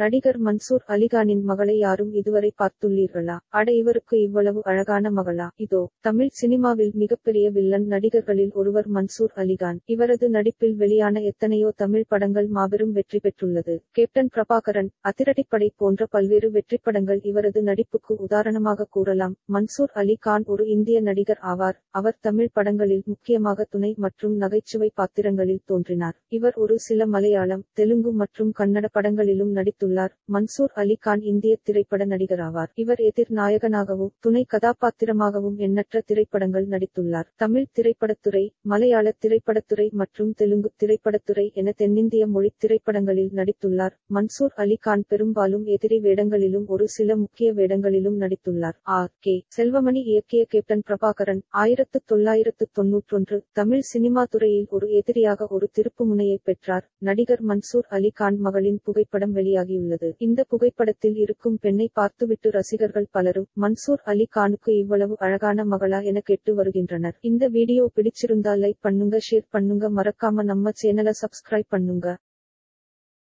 நடிகர் மன்சூர் அலிகானின் மகளை யாரும் இதுவரை பார்த்துள்ளீர்களா? அட இவருக்கு இவ்வளவு அழகான மகளா? இதோ தமிழ் சினிமாவில் மிகப்பெரிய வில்லன் நடிகர்களில் ஒருவர் மன்சூர் அலிகான். இவரது நடிப்பில் வெளியான எத்தனையோ தமிழ் படங்கள் மாபெரும் வெற்றி பெற்றுள்ளது. கேப்டன் பிரபாகரன் அதிரடிப்படை போன்ற பல்வேறு வெற்றிப்படங்கள் இவரது நடிப்புக்கு உதாரணமாக கூறலாம். மன்சூர் அலி கான் ஒரு இந்திய நடிகர் ஆவார். அவர் தமிழ் படங்களில் முக்கியமாக துணை மற்றும் நகைச்சுவை பாத்திரங்களில் தோன்றினார். இவர் ஒரு சில மலையாளம் தெலுங்கு மற்றும் கன்னட படங்களிலும் நடித்துள்ளார். மன்சூர் அலி கான் இந்திய திரைப்பட நடிகராவார். இவர் எதிர் நாயகனாகவும் துணை கதாபாத்திரமாகவும் எண்ணற்ற திரைப்படங்கள் நடித்துள்ளார். தமிழ் திரைப்படத்துறை மலையாள திரைப்படத்துறை மற்றும் தெலுங்கு திரைப்படத்துறை என தென்னிந்திய மொழி திரைப்படங்களில் நடித்துள்ளார். மன்சூர் அலி கான் பெரும்பாலும் எதிரி வேடங்களிலும் ஒரு சில முக்கிய வேடங்களிலும் நடித்துள்ளார். ஆர். கே. செல்வமணி இயக்கிய கேப்டன் பிரபாகரன் ஆயிரத்து தொள்ளாயிரத்து தொன்னூற்றொன்று தமிழ் சினிமா துறையில் ஒரு எதிரியாக ஒரு திருப்புமுனையை பெற்றார். நடிகர் மன்சூர் அலி கான் மகளின் புகைப்படம் வெளியாகி வெளியாகியுள்ளது. இந்த புகைப்படத்தில் இருக்கும் பெண்ணை பார்த்துவிட்டு ரசிகர்கள் பலரும் மன்சூர் அலி கானுக்கு இவ்வளவு அழகான மகளா என கேட்டு வருகின்றனர். இந்த வீடியோ பிடிச்சிருந்தா லைக் பண்ணுங்க ஷேர் பண்ணுங்க மறக்காம நம்ம சேனலை சப்ஸ்கிரைப் பண்ணுங்க.